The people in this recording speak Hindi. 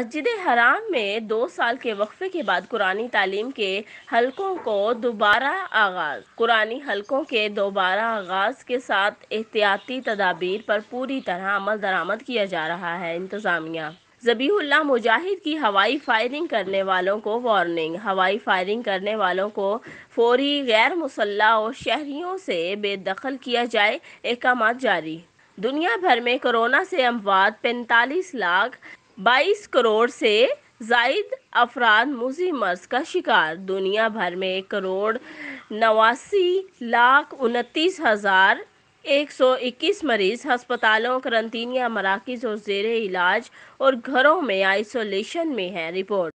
मस्जिद हराम में दो साल के वक्फे के बाद कुरानी तालीम के हलकों को दोबारा आगाज़। कुरानी हलकों के दोबारा आगाज़ के साथ एहतियाती तदाबीर पर पूरी तरह अमल दरामद किया जा रहा है, इंतजामिया। जबीहुल्ला मुजाहिद की हवाई फायरिंग करने वालों को वार्निंग। हवाई फायरिंग करने वालों को फौरी गैर मुसल्ला और शहरियों से बेदखल किया जाए अहकाम जारी। दुनिया भर में कोरोना से अमवात पैंतालीस लाख बाईस करोड़ से जायद अफराद मोजी मर्ज का शिकार। दुनिया भर में एक करोड़ नवासी लाख उनतीस हज़ार एक सौ इक्कीस मरीज़ हस्पतालों करंतीनिया मराकज़ और जेर इलाज और घरों में आइसोलेशन में है, रिपोर्ट।